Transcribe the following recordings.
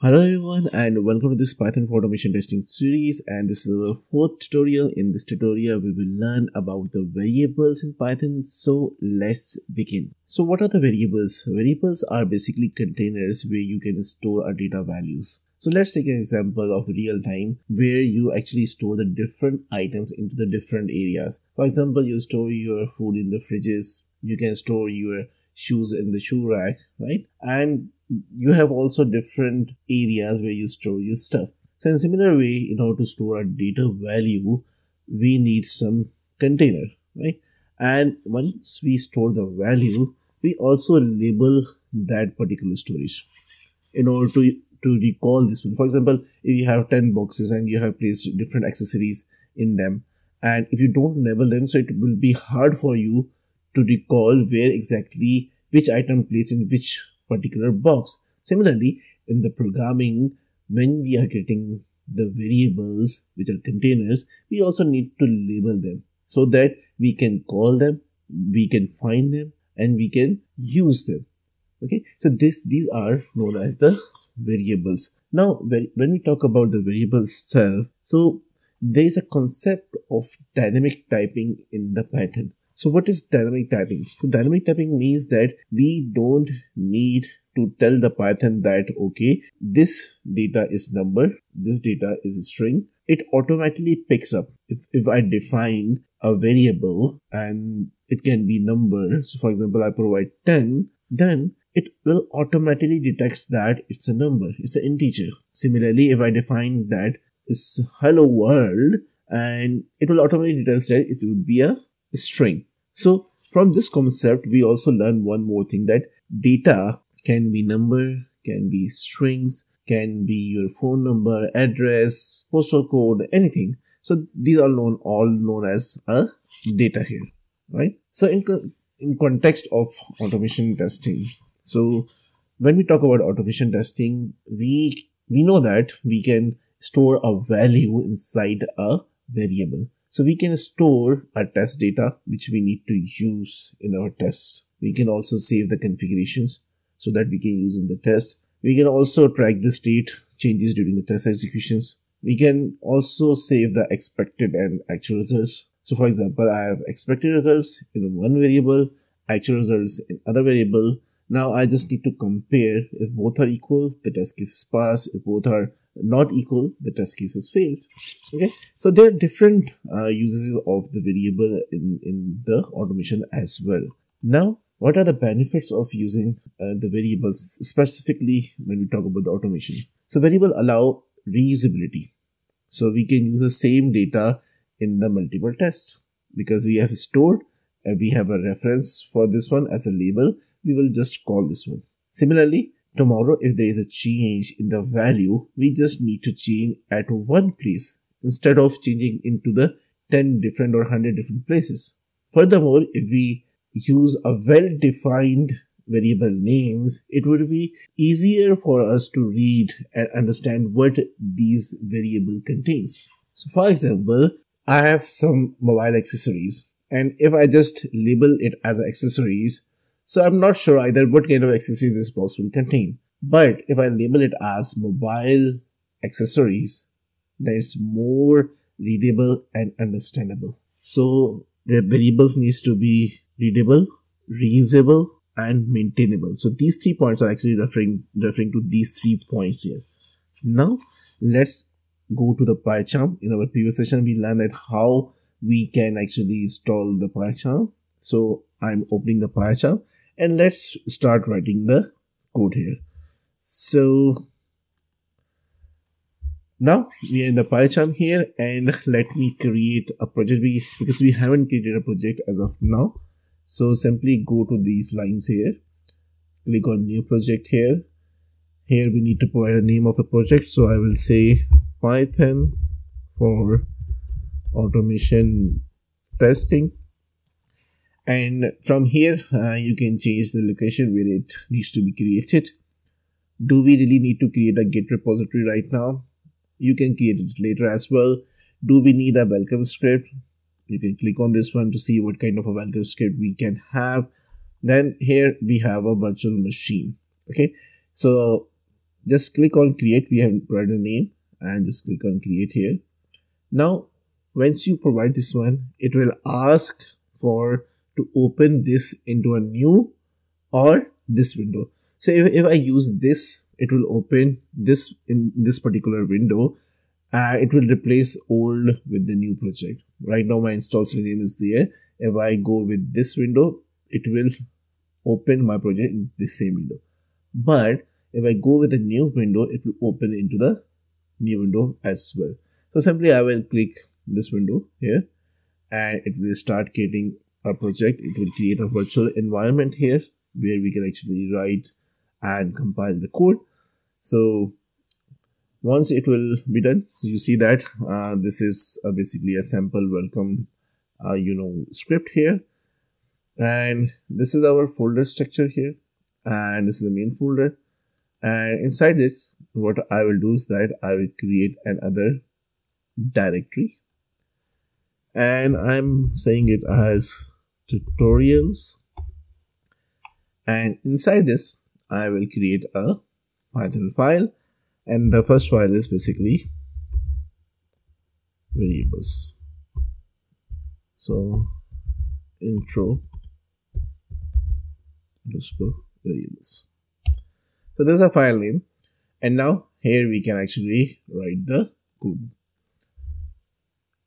Hello everyone and welcome to this Python for automation testing series and this is our fourth tutorial. In this tutorial we will learn about the variables in Python so let's begin. So what are the variables? Variables are basically containers where you can store our data values. So let's take an example of real time where you actually store the different items into the different areas. For example, you store your food in the fridges, you can store your shoes in the shoe rack, right? And you have also different areas where you store your stuff. So in similar way, in order to store a data value, we need some container, right? And once we store the value, we also label that particular storage in order to to recall this one. For example, if you have 10 boxes and you have placed different accessories in them, and if you don't label them, so it will be hard for you to recall where exactly which item placed in which particular box. Similarly, in the programming, when we are getting the variables which are containers, we also need to label them so that we can call them, we can find them, and we can use them. Okay, so this these are known as the variables. Now, when, we talk about the variables itself, so there is a concept of dynamic typing in the Python. So what is dynamic typing? So dynamic typing means that we don't need to tell the Python that, okay, this data is number, this data is a string. It automatically picks up. If, if I define a variable and it can be number. So for example, I provide 10, then it will automatically detects that it's a number, it's an integer. Similarly, if I define that it's hello world and it will automatically detect that it will be a string. So from this concept, we also learn one more thing that data can be number, can be strings, can be your phone number, address, postal code, anything. So these are known all known as a data here, right? So in in context of automation testing, so when we talk about automation testing, we we know that we can store a value inside a variable. So we can store our test data, which we need to use in our tests. We can also save the configurations so that we can use in the test. We can also track the state changes during the test executions. We can also save the expected and actual results. So for example, I have expected results in one variable, actual results in other variable. Now I just need to compare if both are equal, the test case is passed. If both are not equal, the test cases failed. Okay, so there are different uh, uses of the variable in, in the automation as well. Now, what are the benefits of using uh, the variables, specifically when we talk about the automation? So variable allow reusability. So we can use the same data in the multiple tests because we have stored and we have a reference for this one as a label. We will just call this one. Similarly, Tomorrow, if there is a change in the value, we just need to change at one place instead of changing into the 10 different or 100 different places. Furthermore, if we use a well-defined variable names, it would be easier for us to read and understand what these variable contains. So for example, I have some mobile accessories and if I just label it as accessories, so I'm not sure either what kind of accessories this box will contain. But if I label it as mobile accessories, then it's more readable and understandable. So the variables needs to be readable, reusable, and maintainable. So these three points are actually referring referring to these three points here. Now let's go to the PyCharm. In our previous session, we learned that how we can actually install the PyCharm. So I'm opening the PyCharm and let's start writing the code here. So now we are in the PyCharm here and let me create a project. Because we haven't created a project as of now. So simply go to these lines here. Click on new project here. Here we need to provide a name of the project. So I will say Python for automation testing and from here uh, you can change the location where it needs to be created. Do we really need to create a git repository right now? You can create it later as well. Do we need a welcome script? You can click on this one to see what kind of a welcome script we can have. Then here we have a virtual machine okay? So just click on create. We have provided a name. And just click on create here. Now once you provide this one it will ask for to open this into a new or this window. So if, if i use this it will open this in this particular window uh, it will replace old with the new project. Right now my install name is there. If i go with this window it will open my project in this same window. But if i go with a new window it will open into the new window as well. So simply i will click this window here and it will start creating a project it will create a virtual environment here where we can actually write and compile the code. So once it will be done so you see that uh, this is uh, basically a sample welcome uh, you know script here. And this is our folder structure here and this is the main folder. And inside this what I will do is that I will create another directory and I'm saying it as tutorials. And inside this I will create a Python file. And the first file is basically variables. So intro underscore variables. So there's a file name. And now here we can actually write the code.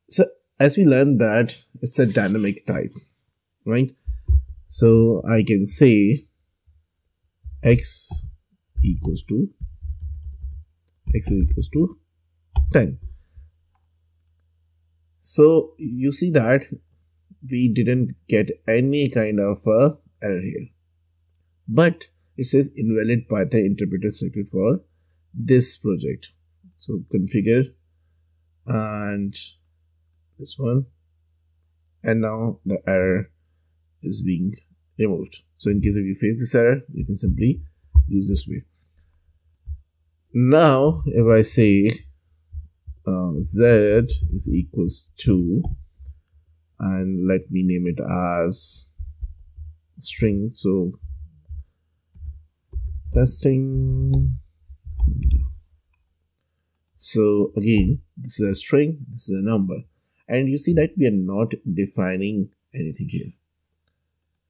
So as we learned that it's a dynamic type right? So i can say x equals to x equals to 10 so you see that we didn't get any kind of uh, error here. But it says invalid python interpreter selected for this project. So configure and this one. And now the error is being removed. So in case if you face this error you can simply use this way. Now, if I say uh, z is equals to, and let me name it as string, so testing. So again, this is a string, this is a number, and you see that we are not defining anything here.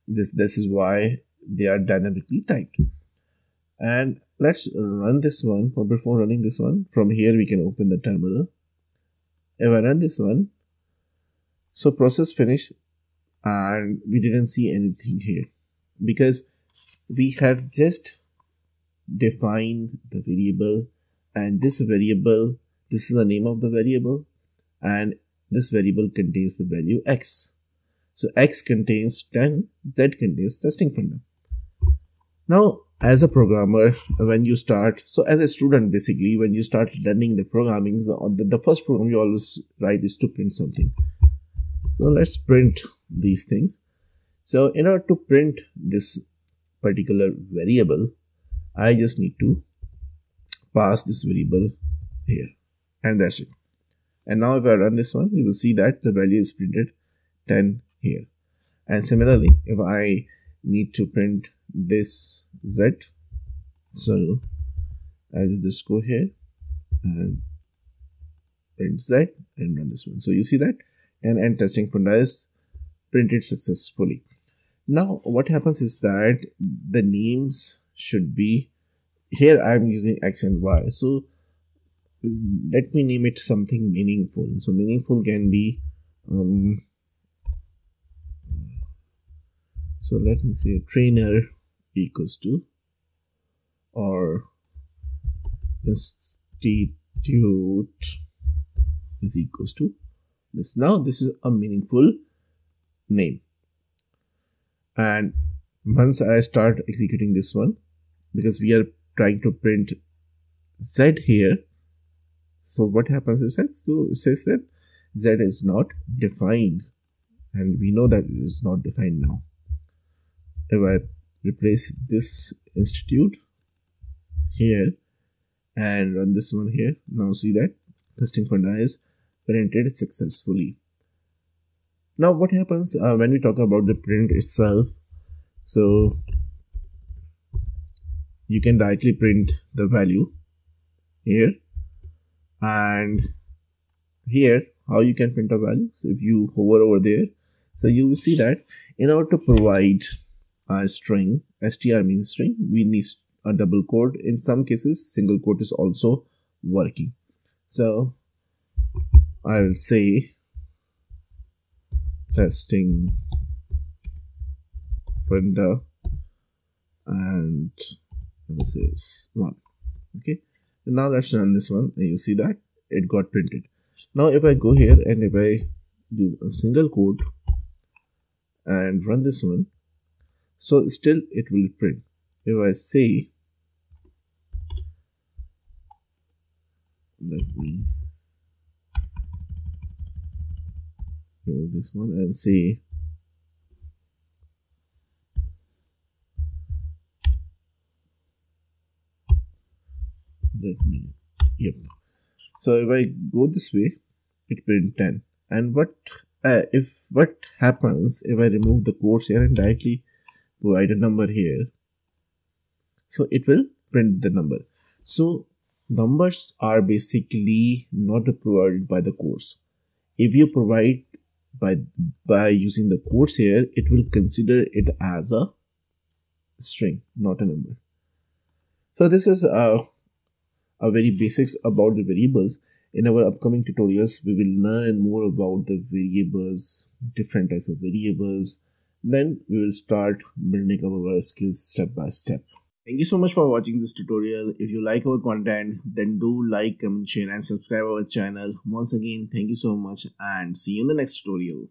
This this is why they are dynamically typed, and let's run this one. But before running this one from here we can open the terminal. If I run this one so process finished and we didn't see anything here. Because we have just defined the variable and this variable this is the name of the variable and this variable contains the value x. So x contains 10 z contains testing funda now as a programmer when you start so as a student basically when you start learning the programming the, the first program you always write is to print something. So let's print these things. So in order to print this particular variable i just need to pass this variable here. And that's it and now if i run this one you will see that the value is printed 10 here. And similarly if i need to print this z so i'll just go here and print z and run this one. So you see that? And end testing funda is printed successfully. Now what happens is that the names should be here i'm using x and y. So let me name it something meaningful. So meaningful can be um, so let me say trainer equals to or institute is equals to this. Now this is a meaningful name. And once i start executing this one because we are trying to print z here so what happens is that so it says that z is not defined. And we know that it is not defined now. If i replace this institute here and run this one here now see that testing for funda is printed successfully. Now what happens uh, when we talk about the print itself? So you can directly print the value here and here how you can print a value. So if you hover over there so you will see that in order to provide a string str means string we need a double quote. In some cases single quote is also working. So i will say testing funda and this is one. Okay now let's run this one. And you see that it got printed. Now if i go here and if i do a single quote and run this one so still it will print. If i say let me this one and say yep. So if i go this way it print 10 and what uh, if what happens if i remove the quotes here and directly provide a number here? So it will print the number. So numbers are basically not provided by the course. if you provide by by using the quotes here it will consider it as a string not a number. So this is uh, a very basics about the variables in our upcoming tutorials we will learn more about the variables different types of variables then we will start building up our skills step by step Thank you so much for watching this tutorial. If you like our content, then do like, comment, share and subscribe our channel. Once again, thank you so much and see you in the next tutorial.